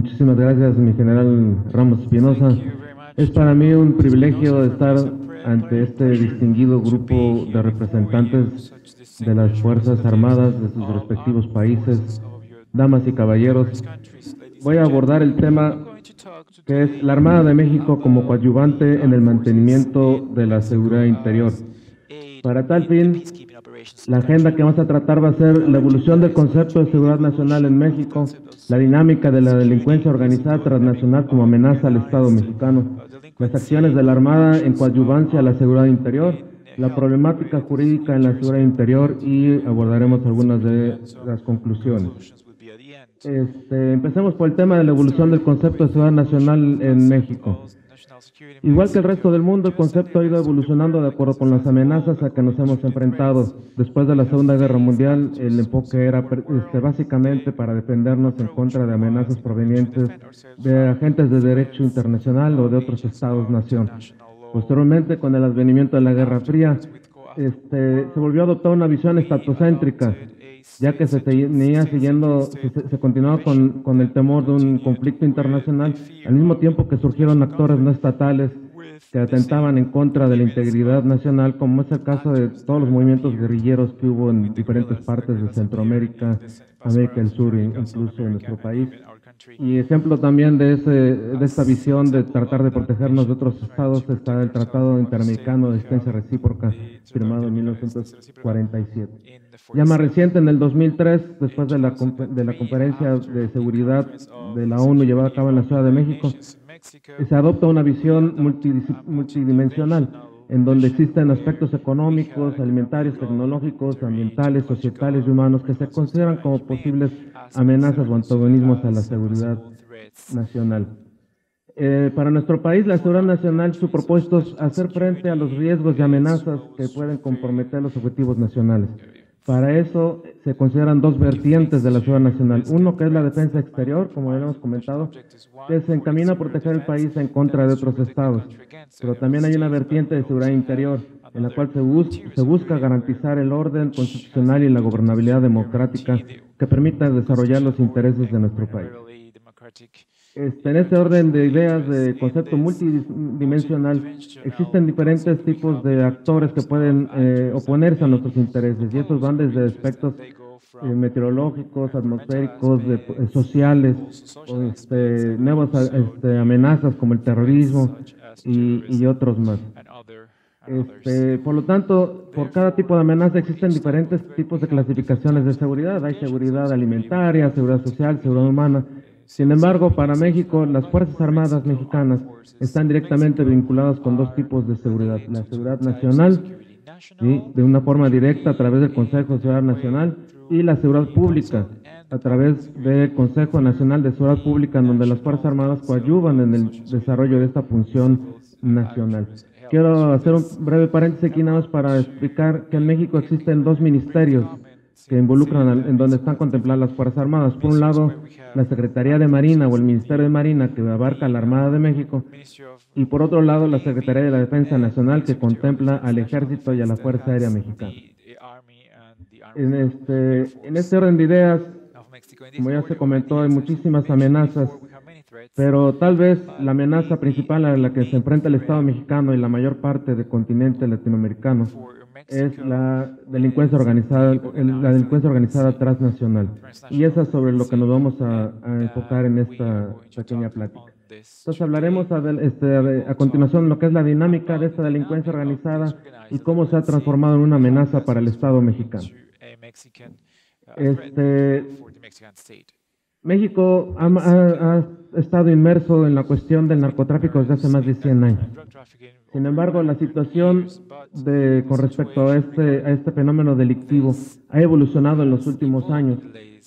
Muchísimas gracias, mi general Ramos Espinosa. Es para mí un privilegio estar ante este distinguido grupo de representantes de las Fuerzas Armadas de sus respectivos países, damas y caballeros. Voy a abordar el tema que es la Armada de México como coadyuvante en el mantenimiento de la seguridad interior. Para tal fin, la agenda que vamos a tratar va a ser la evolución del concepto de seguridad nacional en México, la dinámica de la delincuencia organizada transnacional como amenaza al Estado mexicano, las acciones de la Armada en coadyuvancia a la seguridad interior, la problemática jurídica en la seguridad interior y abordaremos algunas de las conclusiones. Este, empecemos por el tema de la evolución del concepto de seguridad nacional en México. Igual que el resto del mundo, el concepto ha ido evolucionando de acuerdo con las amenazas a que nos hemos enfrentado. Después de la Segunda Guerra Mundial, el enfoque era este, básicamente para defendernos en contra de amenazas provenientes de agentes de derecho internacional o de otros estados-nación. Posteriormente, con el advenimiento de la Guerra Fría, este, se volvió a adoptar una visión estatocéntrica, ya que se tenía siguiendo, se, continuaba con, con, el temor de un conflicto internacional, al mismo tiempo que surgieron actores no estatales que atentaban en contra de la integridad nacional, como es el caso de todos los movimientos guerrilleros que hubo en diferentes partes de Centroamérica, América del Sur e incluso en nuestro país. Y ejemplo también de, ese, de esta visión de tratar de protegernos de otros estados está el Tratado Interamericano de Asistencia Recíproca, firmado en 1947. Ya más reciente, en el 2003, después de la, de la Conferencia de Seguridad de la ONU llevada a cabo en la Ciudad de México, se adopta una visión multidimensional en donde existen aspectos económicos, alimentarios, tecnológicos, ambientales, societales y humanos que se consideran como posibles amenazas o antagonismos a la seguridad nacional. Eh, para nuestro país, la seguridad nacional, su propósito es hacer frente a los riesgos y amenazas que pueden comprometer los objetivos nacionales. Para eso se consideran dos vertientes de la seguridad nacional. Uno que es la defensa exterior, como ya hemos comentado, que se encamina a proteger el país en contra de otros estados. Pero también hay una vertiente de seguridad interior, en la cual se, se busca garantizar el orden constitucional y la gobernabilidad democrática que permita desarrollar los intereses de nuestro país. En este orden de ideas de concepto multidimensional, existen diferentes tipos de actores que pueden eh, oponerse a nuestros intereses y estos van desde aspectos eh, meteorológicos, atmosféricos, eh, sociales, este, nuevas este, amenazas como el terrorismo y, y otros más. Este, por lo tanto, por cada tipo de amenaza existen diferentes tipos de clasificaciones de seguridad. Hay seguridad alimentaria, seguridad social, seguridad humana. Sin embargo, para México, las Fuerzas Armadas mexicanas están directamente vinculadas con dos tipos de seguridad. La seguridad nacional, de una forma directa a través del Consejo de Seguridad Nacional, y la seguridad pública, a través del Consejo Nacional de Seguridad Pública, en donde las Fuerzas Armadas coadyuvan en el desarrollo de esta función nacional. Quiero hacer un breve paréntesis aquí nada más para explicar que en México existen dos ministerios que involucran en donde están contempladas las Fuerzas Armadas. Por un lado, la Secretaría de Marina o el Ministerio de Marina que abarca la Armada de México y por otro lado la Secretaría de la Defensa Nacional que contempla al Ejército y a la Fuerza Aérea Mexicana. En este, en este orden de ideas, como ya se comentó, hay muchísimas amenazas, pero tal vez la amenaza principal a la que se enfrenta el Estado mexicano y la mayor parte del continente latinoamericano es la delincuencia organizada, la delincuencia organizada transnacional. Y esa es sobre lo que nos vamos a, enfocar en esta pequeña plática. Entonces hablaremos a, este, a continuación lo que es la dinámica de esta delincuencia organizada y cómo se ha transformado en una amenaza para el Estado mexicano. Este, México ha, estado inmerso en la cuestión del narcotráfico desde hace más de 100 años. Sin embargo, la situación de, con respecto a este, a este fenómeno delictivo ha evolucionado en los últimos años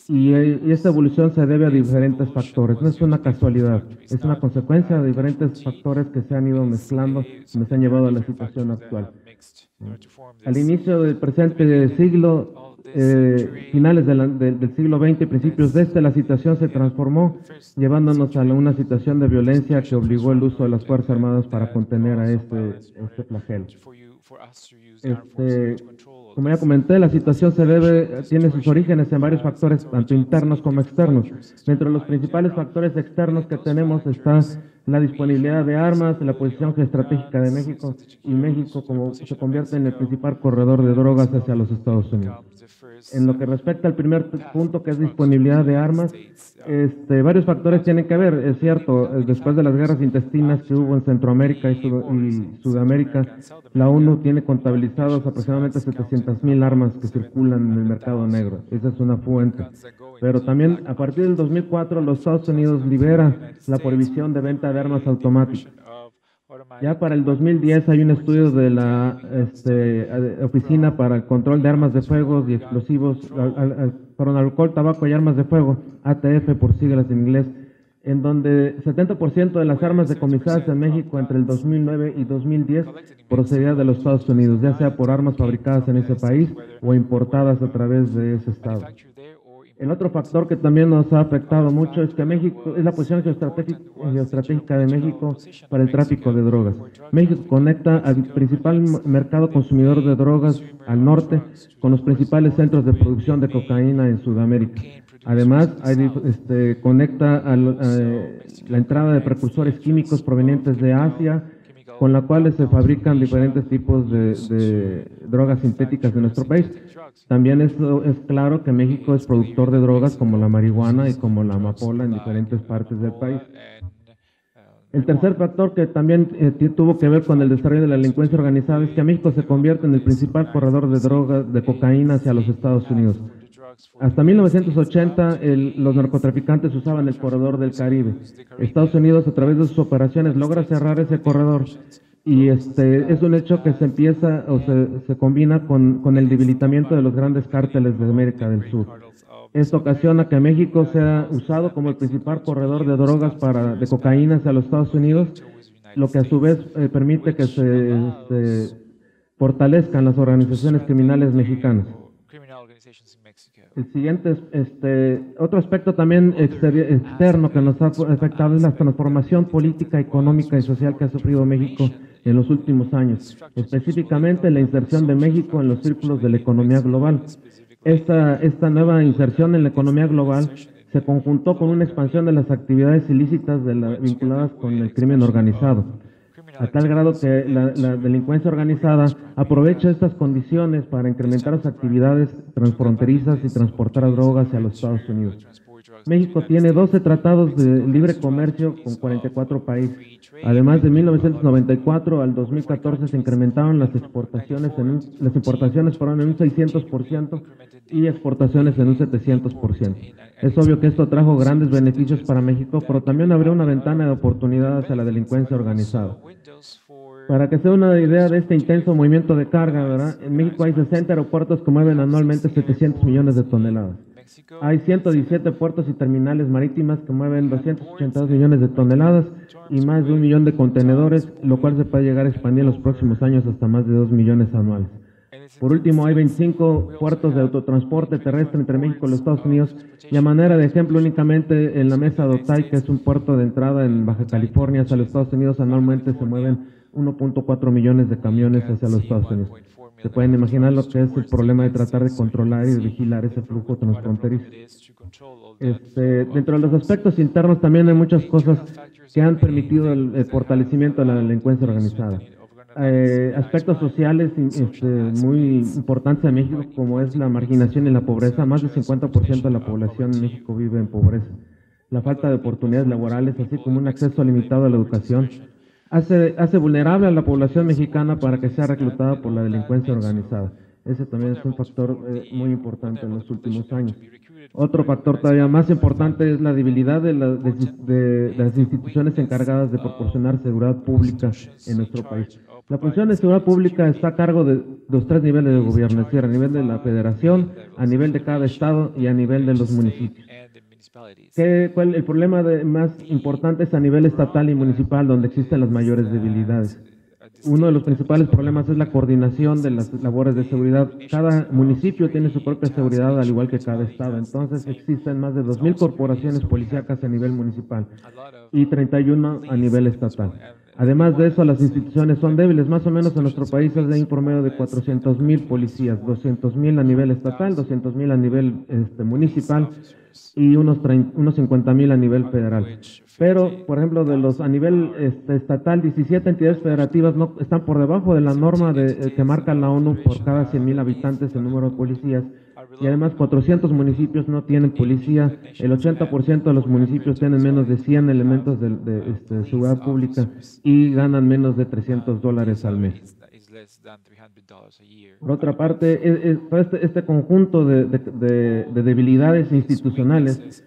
y, esta evolución se debe a diferentes factores. No es una casualidad, es una consecuencia de diferentes factores que se han ido mezclando y nos han llevado a la situación actual. Al inicio del presente siglo, eh, finales del siglo XX, principios de este, la situación se transformó, llevándonos a una situación de violencia que obligó el uso de las Fuerzas Armadas para contener a este, este flagelo. Este, como ya comenté, la situación se debe, tiene sus orígenes en varios factores, tanto internos como externos. Dentro de los principales factores externos que tenemos está la disponibilidad de armas, la posición geoestratégica de México y México como se convierte en el principal corredor de drogas hacia los Estados Unidos. En lo que respecta al primer punto, que es disponibilidad de armas, este, varios factores tienen que ver. Es cierto, después de las guerras intestinas que hubo en Centroamérica y, Sudamérica, la ONU tiene contabilizados aproximadamente 700.000 armas que circulan en el mercado negro. Esa es una fuente. Pero también a partir del 2004 los Estados Unidos liberan la prohibición de venta de armas automáticas. Ya para el 2010 hay un estudio de la este, Oficina para el Control de Armas de Fuego y Explosivos, para el alcohol, tabaco y armas de fuego, ATF por siglas en inglés, en donde 70% de las armas decomisadas en México entre el 2009 y 2010 procedían de los Estados Unidos, ya sea por armas fabricadas en ese país o importadas a través de ese estado. El otro factor que también nos ha afectado mucho es que México es la posición geoestratégica de México para el tráfico de drogas. México conecta al principal mercado consumidor de drogas al norte con los principales centros de producción de cocaína en Sudamérica. Además, este, conecta a la entrada de precursores químicos provenientes de Asia, con la cual se fabrican diferentes tipos de, drogas sintéticas de nuestro país. También es, es claro que México es productor de drogas como la marihuana y como la amapola en diferentes partes del país. El tercer factor que también eh, tuvo que ver con el desarrollo de la delincuencia organizada es que México se convierte en el principal corredor de drogas, de cocaína hacia los Estados Unidos. Hasta 1980 los narcotraficantes usaban el corredor del Caribe. Estados Unidos a través de sus operaciones logra cerrar ese corredor y este es un hecho que se empieza o se, combina con, con, el debilitamiento de los grandes cárteles de América del Sur. Esto ocasiona que México sea usado como el principal corredor de drogas para, de cocaína hacia los Estados Unidos, lo que a su vez eh, permite que se fortalezcan las organizaciones criminales mexicanas. El siguiente, este, otro aspecto también externo que nos ha afectado es la transformación política, económica y social que ha sufrido México en los últimos años, específicamente la inserción de México en los círculos de la economía global. Esta, esta nueva inserción en la economía global se conjuntó con una expansión de las actividades ilícitas vinculadas con el crimen organizado a tal grado que la, delincuencia organizada aprovecha estas condiciones para incrementar las actividades transfronterizas y transportar drogas hacia los Estados Unidos. México tiene 12 tratados de libre comercio con 44 países. Además, de 1994 al 2014 se incrementaron las exportaciones, en las importaciones fueron en un 600% y exportaciones en un 700%. Es obvio que esto trajo grandes beneficios para México, pero también abrió una ventana de oportunidades a la delincuencia organizada. Para que sea una idea de este intenso movimiento de carga, ¿verdad? En México hay 60 aeropuertos que mueven anualmente 700 millones de toneladas. Hay 117 puertos y terminales marítimas que mueven 282 millones de toneladas y más de un millón de contenedores, lo cual se puede llegar a expandir en los próximos años hasta más de 2 millones anuales. Por último, hay 25 puertos de autotransporte terrestre entre México y los Estados Unidos. Y a manera de ejemplo únicamente en la mesa de Otay, que es un puerto de entrada en Baja California hacia los Estados Unidos, anualmente se mueven 1.4 millones de camiones hacia los Estados Unidos. Se pueden imaginar lo que es el problema de tratar de controlar y de vigilar ese flujo transfronterizo. Este, dentro de los aspectos internos también hay muchas cosas que han permitido el, fortalecimiento de la delincuencia organizada. Eh, aspectos sociales este, muy importantes en México, como es la marginación y la pobreza. Más del 50% de la población en México vive en pobreza. La falta de oportunidades laborales, así como un acceso limitado a la educación, hace, hace vulnerable a la población mexicana para que sea reclutada por la delincuencia organizada. Ese también es un factor eh, muy importante en los últimos años. Otro factor todavía más importante es la debilidad de, de, las instituciones encargadas de proporcionar seguridad pública en nuestro país. La función de seguridad pública está a cargo de los tres niveles de gobierno, es decir, a nivel de la federación, a nivel de cada estado y a nivel de los municipios. ¿Cuál, el problema más importante es a nivel estatal y municipal, donde existen las mayores debilidades. Uno de los principales problemas es la coordinación de las labores de seguridad. Cada municipio tiene su propia seguridad, al igual que cada estado. Entonces existen más de 2.000 corporaciones policíacas a nivel municipal y 31 a nivel estatal. Además de eso, las instituciones son débiles. Más o menos en nuestro país hay un promedio de 400 mil policías, 200 mil a nivel estatal, 200 mil a nivel este, municipal y unos, unos 50 mil a nivel federal. Pero, por ejemplo, de los a nivel este, estatal, 17 entidades federativas no, están por debajo de la norma de, eh, que marca la ONU por cada 100 mil habitantes el número de policías. Y además 400 municipios no tienen policía, el 80% de los municipios tienen menos de 100 elementos de, este, seguridad pública y ganan menos de 300 dólares al mes. Por otra parte, e, e, este, este, conjunto de, debilidades institucionales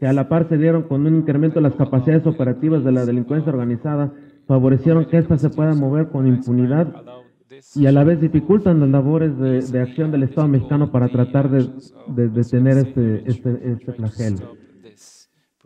que a la par se dieron con un incremento de las capacidades operativas de la delincuencia organizada, favorecieron que ésta se pueda mover con impunidad y a la vez dificultan las labores de, acción del Estado mexicano para tratar de, detener este, este, este flagelo.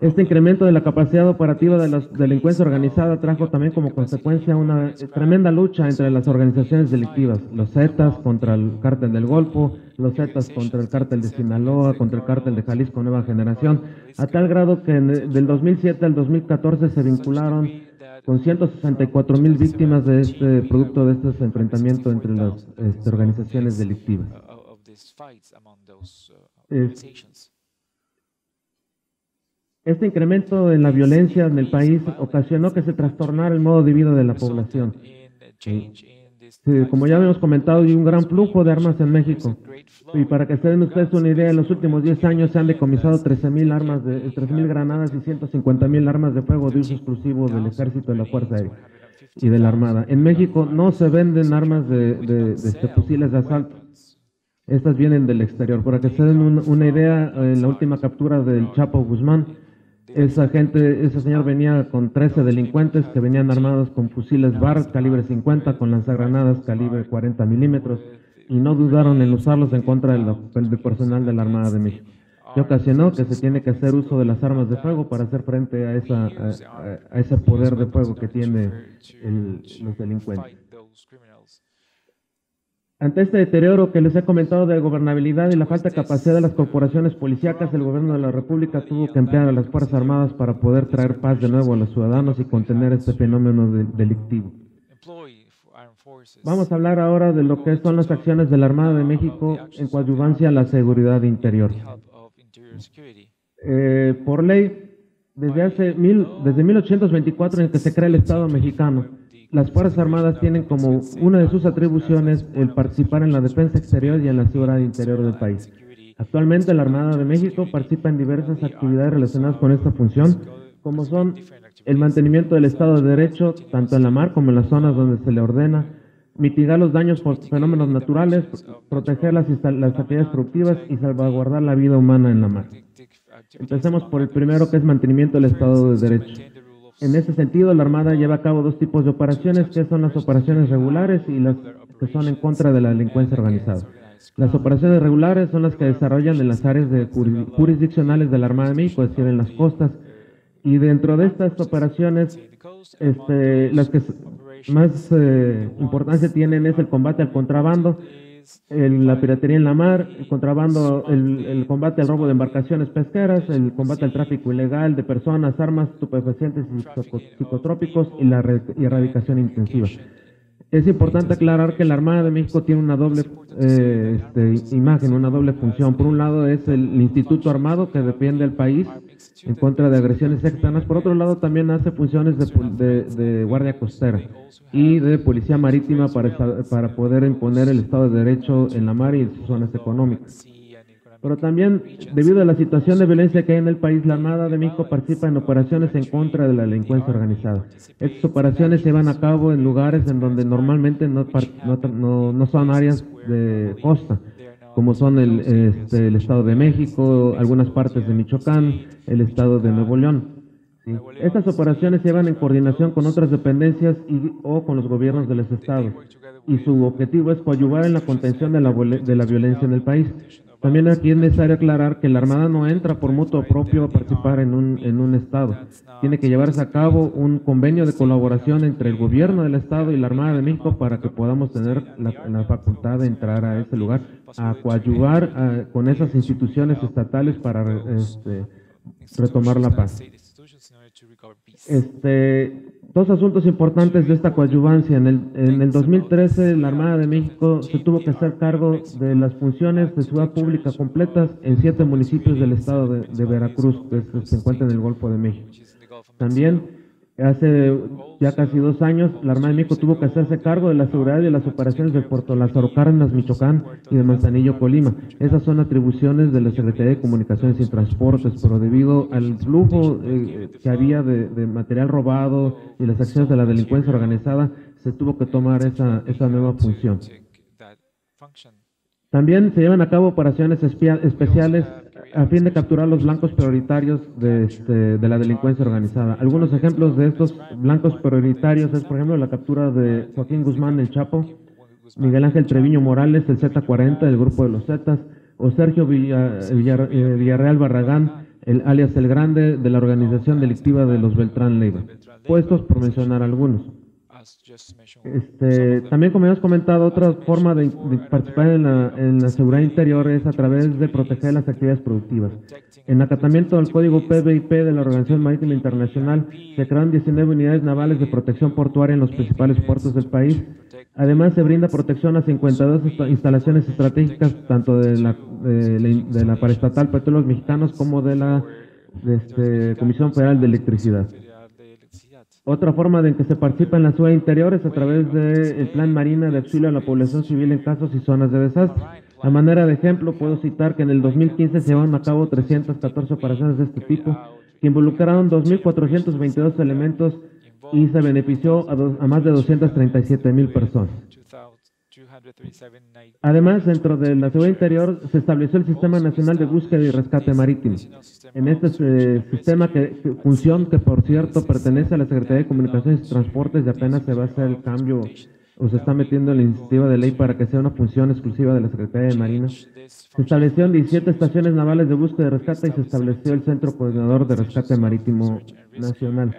Este incremento de la capacidad operativa de la delincuencia organizada trajo también como consecuencia una tremenda lucha entre las organizaciones delictivas, los Zetas contra el cártel del Golfo, los Zetas contra el cártel de Sinaloa, contra el cártel de Jalisco Nueva Generación, a tal grado que del 2007 al 2014 se vincularon con 164 mil víctimas de este producto de este enfrentamiento entre las este, organizaciones delictivas. Este incremento en la violencia en el país ocasionó que se trastornara el modo de vida de la población como ya habíamos comentado, hay un gran flujo de armas en México. Y para que se den ustedes una idea, en los últimos 10 años se han decomisado 13.000 armas, de, 13.000 granadas y 150.000 armas de fuego de uso exclusivo del Ejército, de la Fuerza Aérea y de la Armada. En México no se venden armas de, de, este, fusiles de asalto. Estas vienen del exterior. Para que se den una idea, en la última captura del Chapo Guzmán, esa gente, ese señor venía con 13 delincuentes que venían armados con fusiles BAR calibre 50, con lanzagranadas calibre 40 milímetros, y no dudaron en usarlos en contra del, personal de la Armada de México. Que ocasionó que se tiene que hacer uso de las armas de fuego para hacer frente a, esa, a, ese poder de fuego que tienen los delincuentes. Ante este deterioro que les he comentado de gobernabilidad y la falta de capacidad de las corporaciones policíacas, el gobierno de la República tuvo que emplear a las Fuerzas Armadas para poder traer paz de nuevo a los ciudadanos y contener este fenómeno delictivo. Vamos a hablar ahora de lo que son las acciones de la Armada de México en coadyuvancia a la seguridad interior. Eh, por ley, desde, hace desde 1824 en que se crea el Estado mexicano, las Fuerzas Armadas tienen como una de sus atribuciones el participar en la defensa exterior y en la seguridad interior del país. Actualmente la Armada de México participa en diversas actividades relacionadas con esta función, como son el mantenimiento del Estado de Derecho, tanto en la mar como en las zonas donde se le ordena, mitigar los daños por fenómenos naturales, proteger las, actividades productivas y salvaguardar la vida humana en la mar. Empecemos por el primero, que es mantenimiento del Estado de Derecho. En ese sentido, la Armada lleva a cabo dos tipos de operaciones, que son las operaciones regulares y las que son en contra de la delincuencia organizada. Las operaciones regulares son las que desarrollan en las áreas de jurisdiccionales de la Armada de México, es decir, en las costas. Y dentro de estas operaciones, este, las que más eh, importancia tienen es el combate al contrabando, la piratería en la mar, el contrabando, el, combate al robo de embarcaciones pesqueras, el combate al tráfico ilegal de personas, armas, estupefacientes y psicotrópicos y la erradicación intensiva. Es importante aclarar que la Armada de México tiene una doble eh, este, imagen, una doble función. Por un lado es el Instituto Armado que defiende al país en contra de agresiones externas. Por otro lado también hace funciones de, guardia costera y de policía marítima para, para poder imponer el Estado de Derecho en la mar y en sus zonas económicas. Pero también, debido a la situación de violencia que hay en el país, la Armada de México participa en operaciones en contra de la delincuencia organizada. Estas operaciones se llevan a cabo en lugares en donde normalmente no, son áreas de costa, como son el, este, el Estado de México, algunas partes de Michoacán, el Estado de Nuevo León. Estas operaciones se llevan en coordinación con otras dependencias y, o con los gobiernos de los estados y su objetivo es coadyuvar en la contención de la, de la violencia en el país. También aquí es necesario aclarar que la Armada no entra por mutuo propio a participar en un, en un Estado. Tiene que llevarse a cabo un convenio de colaboración entre el gobierno del Estado y la Armada de México para que podamos tener la, facultad de entrar a ese lugar, a coadyuvar con esas instituciones estatales para este, retomar la paz. Este, dos asuntos importantes de esta coadyuvancia. En el, en el 2013, la Armada de México se tuvo que hacer cargo de las funciones de ciudad pública completas en siete municipios del estado de, de Veracruz, que se encuentra en el Golfo de México. También Hace ya casi dos años, la Armada de México tuvo que hacerse cargo de la seguridad y de las operaciones de Puerto Lázaro Cárdenas, Michoacán y de Manzanillo, Colima. Esas son atribuciones de la Secretaría de Comunicaciones y Transportes, pero debido al flujo eh, que había de, material robado y las acciones de la delincuencia organizada, se tuvo que tomar esa, esa nueva función. También se llevan a cabo operaciones especiales a fin de capturar los blancos prioritarios de, este, de, la delincuencia organizada. Algunos ejemplos de estos blancos prioritarios es, por ejemplo, la captura de Joaquín Guzmán, el Chapo, Miguel Ángel Treviño Morales, el Z40, del grupo de los Zetas, o Sergio eh, Villarreal Barragán, el alias El Grande, de la organización delictiva de los Beltrán Leiva. Puestos por mencionar algunos. Este, también, como hemos comentado, otra forma de, participar en la, en la, seguridad interior es a través de proteger las actividades productivas. En acatamiento del código PBIP de la Organización Marítima Internacional, se crearon 19 unidades navales de protección portuaria en los principales puertos del país. Además, se brinda protección a 52 instalaciones estratégicas, tanto de la, de la, paraestatal Petróleos Mexicanos como de la este, Comisión Federal de Electricidad. Otra forma de que se participa en la ciudad interior es a través del Plan Marina de auxilio a la población civil en casos y zonas de desastre. A manera de ejemplo, puedo citar que en el 2015 se llevaron a cabo 314 operaciones de este tipo, que involucraron 2.422 elementos y se benefició a, a más de 237 mil personas. Además, dentro de la seguridad interior se estableció el Sistema Nacional de Búsqueda y Rescate Marítimo. En este eh, sistema, que, función que por cierto pertenece a la Secretaría de Comunicaciones y Transportes y apenas se va a hacer el cambio o se está metiendo la iniciativa de ley para que sea una función exclusiva de la Secretaría de Marina. Se establecieron 17 estaciones navales de búsqueda y rescate y se estableció el Centro Coordinador de Rescate Marítimo Nacional.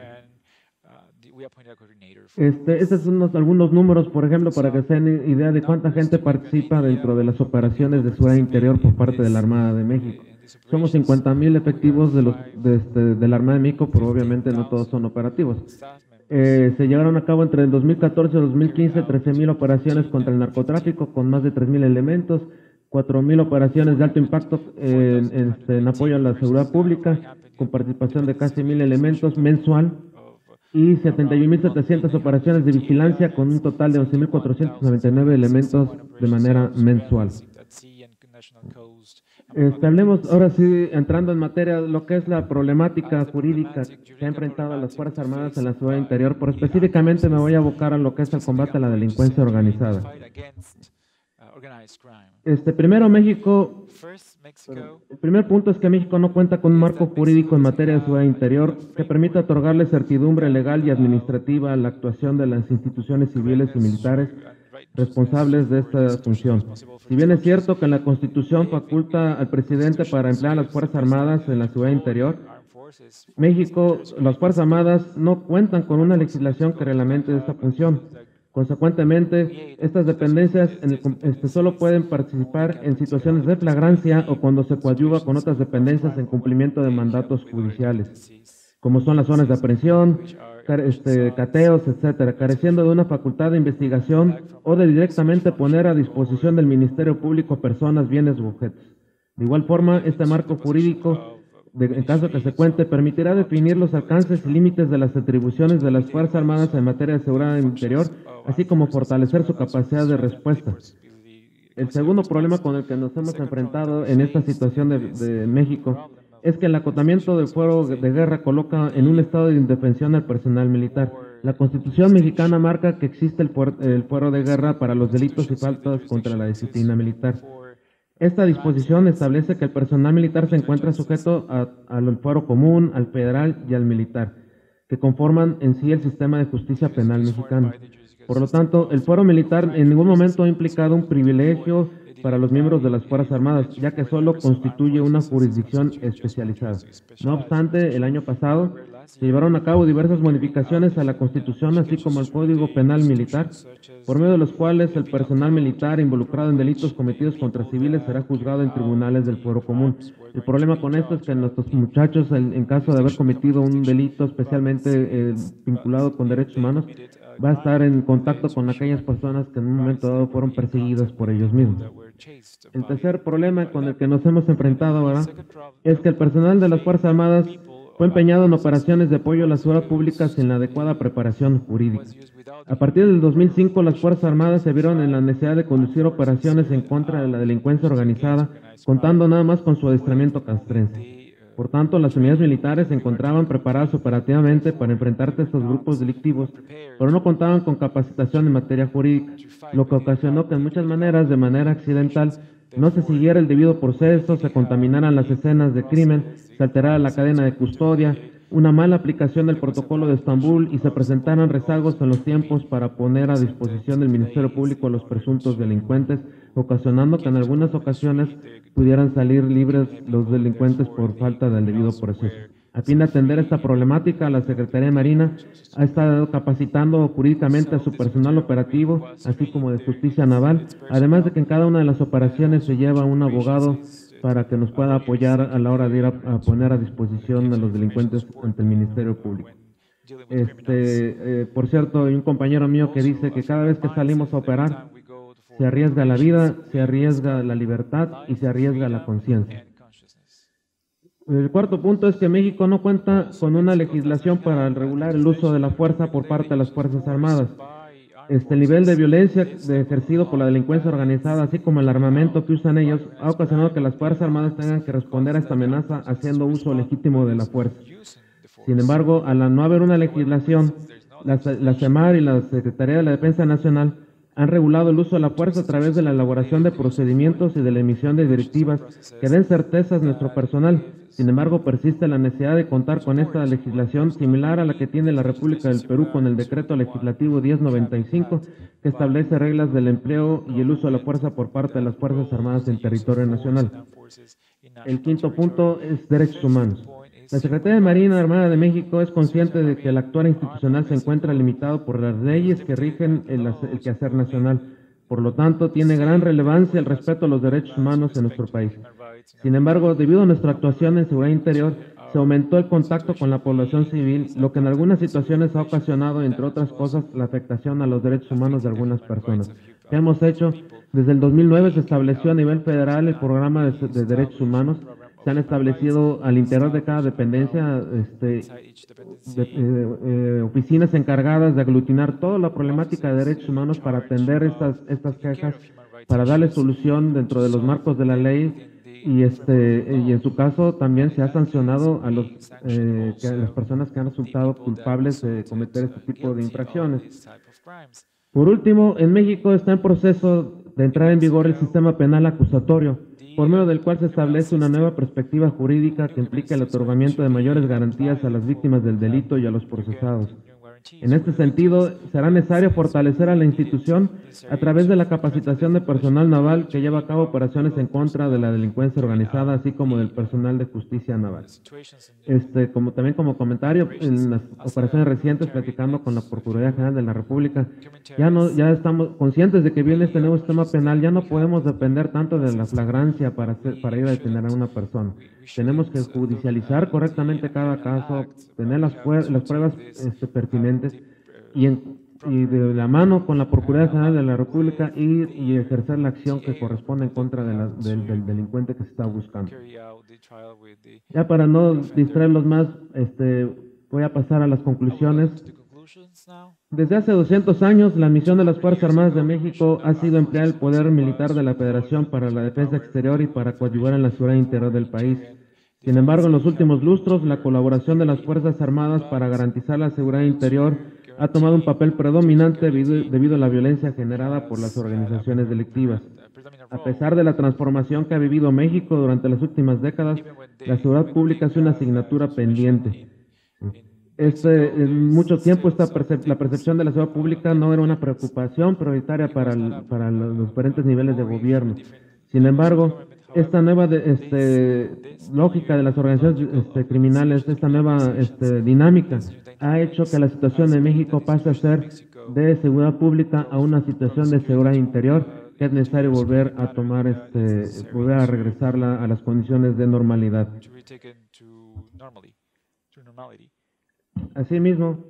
Este, estos son algunos números, por ejemplo, para que se den idea de cuánta gente participa dentro de las operaciones de seguridad interior por parte de la Armada de México. Somos 50 mil efectivos de, los, de, este, de la Armada de México, pero obviamente no todos son operativos. Eh, se llevaron a cabo entre el 2014 y el 2015 13 mil operaciones contra el narcotráfico con más de 3 mil elementos, 4 mil operaciones de alto impacto en, este, en apoyo a la seguridad pública con participación de casi mil elementos mensual y 71.700 operaciones de vigilancia con un total de 11.499 elementos de manera mensual. Hablemos ahora sí, entrando en materia, lo que es la problemática jurídica que ha enfrentado a las Fuerzas Armadas en la ciudad interior, pero específicamente me voy a abocar a lo que es el combate a la delincuencia organizada. Este, primero, México, el primer punto es que México no cuenta con un marco jurídico en materia de seguridad interior que permita otorgarle certidumbre legal y administrativa a la actuación de las instituciones civiles y militares responsables de esta función. Si bien es cierto que la Constitución faculta al presidente para emplear las Fuerzas Armadas en la ciudad interior, México, las Fuerzas Armadas no cuentan con una legislación que reglamente esta función. Consecuentemente, estas dependencias este, solo pueden participar en situaciones de flagrancia o cuando se coadyuva con otras dependencias en cumplimiento de mandatos judiciales, como son las zonas de aprehensión, este, cateos, etcétera, careciendo de una facultad de investigación o de directamente poner a disposición del Ministerio Público personas, bienes u objetos. De igual forma, este marco jurídico en caso que se cuente, permitirá definir los alcances y límites de las atribuciones de las Fuerzas Armadas en materia de seguridad interior, así como fortalecer su capacidad de respuesta. El segundo problema con el que nos hemos enfrentado en esta situación de, México es que el acotamiento del fuero de guerra coloca en un estado de indefensión al personal militar. La Constitución mexicana marca que existe el, el fuero de guerra para los delitos y faltas contra la disciplina militar. Esta disposición establece que el personal militar se encuentra sujeto al fuero común, al federal y al militar, que conforman en sí el sistema de justicia penal mexicano. Por lo tanto, el fuero militar en ningún momento ha implicado un privilegio para los miembros de las Fuerzas Armadas, ya que solo constituye una jurisdicción especializada. No obstante, el año pasado se llevaron a cabo diversas modificaciones a la Constitución, así como al Código Penal Militar, por medio de los cuales el personal militar involucrado en delitos cometidos contra civiles será juzgado en tribunales del fuero común. El problema con esto es que nuestros muchachos, en caso de haber cometido un delito especialmente eh, vinculado con derechos humanos, va a estar en contacto con aquellas personas que en un momento dado fueron perseguidas por ellos mismos. El tercer problema con el que nos hemos enfrentado ahora es que el personal de las Fuerzas Armadas fue empeñado en operaciones de apoyo a la seguridad pública sin la adecuada preparación jurídica. A partir del 2005, las Fuerzas Armadas se vieron en la necesidad de conducir operaciones en contra de la delincuencia organizada, contando nada más con su adiestramiento castrense. Por tanto, las unidades militares se encontraban preparadas operativamente para enfrentarse a estos grupos delictivos, pero no contaban con capacitación en materia jurídica, lo que ocasionó que en muchas maneras, de manera accidental, no se siguiera el debido proceso, se contaminaran las escenas de crimen, se alterara la cadena de custodia, una mala aplicación del protocolo de Estambul y se presentaran rezagos en los tiempos para poner a disposición del Ministerio Público a los presuntos delincuentes, ocasionando que en algunas ocasiones pudieran salir libres los delincuentes por falta del debido proceso. A fin de atender esta problemática, la Secretaría de Marina ha estado capacitando jurídicamente a su personal operativo, así como de justicia naval, además de que en cada una de las operaciones se lleva un abogado para que nos pueda apoyar a la hora de ir a, poner a disposición a los delincuentes ante el Ministerio Público. Este, eh, por cierto, hay un compañero mío que dice que cada vez que salimos a operar, se arriesga la vida, se arriesga la libertad y se arriesga la conciencia. El cuarto punto es que México no cuenta con una legislación para regular el uso de la fuerza por parte de las Fuerzas Armadas. Este nivel de violencia ejercido por la delincuencia organizada, así como el armamento que usan ellos, ha ocasionado que las Fuerzas Armadas tengan que responder a esta amenaza haciendo uso legítimo de la fuerza. Sin embargo, al no haber una legislación, la, la CEMAR y la Secretaría de la Defensa Nacional han regulado el uso de la fuerza a través de la elaboración de procedimientos y de la emisión de directivas que den certezas a nuestro personal. Sin embargo, persiste la necesidad de contar con esta legislación similar a la que tiene la República del Perú con el Decreto Legislativo 1095, que establece reglas del empleo y el uso de la fuerza por parte de las Fuerzas Armadas en territorio nacional. El quinto punto es derechos humanos. La Secretaría de Marina Armada de México es consciente de que el actuar institucional se encuentra limitado por las leyes que rigen el, quehacer nacional. Por lo tanto, tiene gran relevancia el respeto a los derechos humanos en nuestro país. Sin embargo, debido a nuestra actuación en seguridad interior, se aumentó el contacto con la población civil, lo que en algunas situaciones ha ocasionado, entre otras cosas, la afectación a los derechos humanos de algunas personas. ¿Qué hemos hecho? Desde el 2009 se estableció a nivel federal el programa de derechos humanos se han establecido al interior de cada dependencia este, eh, eh, oficinas encargadas de aglutinar toda la problemática de derechos humanos para atender estas, estas quejas, para darle solución dentro de los marcos de la ley y este y en su caso también se ha sancionado a los eh, a las personas que han resultado culpables de cometer este tipo de infracciones. Por último, en México está en proceso de entrar en vigor el sistema penal acusatorio por medio del cual se establece una nueva perspectiva jurídica que implica el otorgamiento de mayores garantías a las víctimas del delito y a los procesados. En este sentido, será necesario fortalecer a la institución a través de la capacitación de personal naval que lleva a cabo operaciones en contra de la delincuencia organizada, así como del personal de justicia naval. Este, como también como comentario, en las operaciones recientes, platicando con la Procuraduría General de la República, ya no, ya estamos conscientes de que viene este nuevo sistema penal, ya no podemos depender tanto de la flagrancia para, para ir a detener a una persona. Tenemos que judicializar correctamente cada caso, tener las, las pruebas este, pertinentes y, de la mano con la Procuraduría General de la República ir y ejercer la acción que corresponde en contra del, delincuente que se está buscando. Ya para no distraerlos más, este, voy a pasar a las conclusiones. Desde hace 200 años, la misión de las Fuerzas Armadas de México ha sido emplear el poder militar de la Federación para la defensa exterior y para coadyuvar en la seguridad interior del país. Sin embargo, en los últimos lustros, la colaboración de las Fuerzas Armadas para garantizar la seguridad interior ha tomado un papel predominante debido, a la violencia generada por las organizaciones delictivas. A pesar de la transformación que ha vivido México durante las últimas décadas, la seguridad pública es una asignatura pendiente. Este, en mucho tiempo esta la percepción de la seguridad pública no era una preocupación prioritaria para, los diferentes niveles de gobierno. Sin embargo, esta nueva de- este, lógica de las organizaciones este, criminales, esta nueva este, dinámica, ha hecho que la situación en México pase a ser de seguridad pública a una situación de seguridad interior, que es necesario volver a tomar, este, volver a regresarla a las condiciones de normalidad. Asimismo,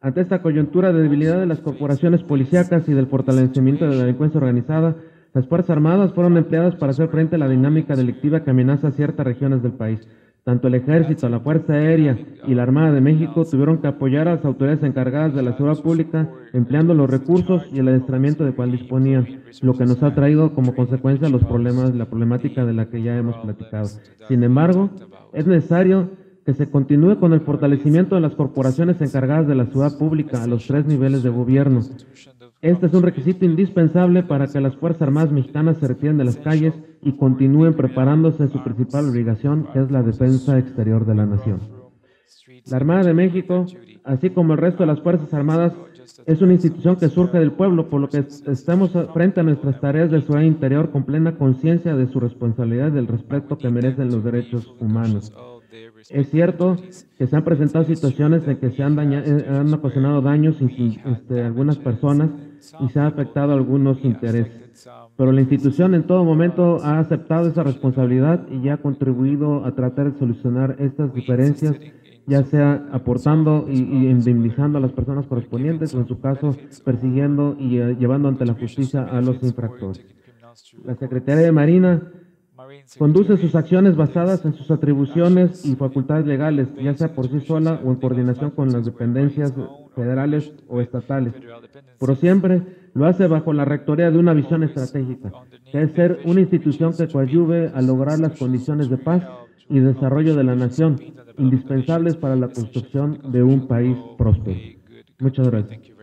ante esta coyuntura de debilidad de las corporaciones policíacas y del fortalecimiento de la delincuencia organizada, las Fuerzas Armadas fueron empleadas para hacer frente a la dinámica delictiva que amenaza ciertas regiones del país. Tanto el Ejército, la Fuerza Aérea y la Armada de México tuvieron que apoyar a las autoridades encargadas de la seguridad pública empleando los recursos y el adiestramiento de cual disponían, lo que nos ha traído como consecuencia los problemas, la problemática de la que ya hemos platicado. Sin embargo, es necesario que se continúe con el fortalecimiento de las corporaciones encargadas de la seguridad pública a los tres niveles de gobierno. Este es un requisito indispensable para que las Fuerzas Armadas mexicanas se retiren de las calles y continúen preparándose en su principal obligación, que es la defensa exterior de la nación. La Armada de México, así como el resto de las Fuerzas Armadas, es una institución que surge del pueblo, por lo que est- estamos frente a nuestras tareas de seguridad interior con plena conciencia de su responsabilidad y del respeto que merecen los derechos humanos. Es cierto que se han presentado situaciones en que se han, daña- eh, han ocasionado daños sin- este, algunas personas y se ha afectado algunos intereses. Pero la institución en todo momento ha aceptado esa responsabilidad y ha contribuido a tratar de solucionar estas diferencias, ya sea aportando y, y indemnizando a las personas correspondientes o en su caso persiguiendo y eh, llevando ante la justicia a los infractores. La Secretaría de Marina Conduce sus acciones basadas en sus atribuciones y facultades legales, ya sea por sí sola o en coordinación con las dependencias federales o estatales. Pero siempre lo hace bajo la rectoría de una visión estratégica, que es ser una institución que coadyuve a lograr las condiciones de paz y desarrollo de la nación, indispensables para la construcción de un país próspero. Muchas gracias.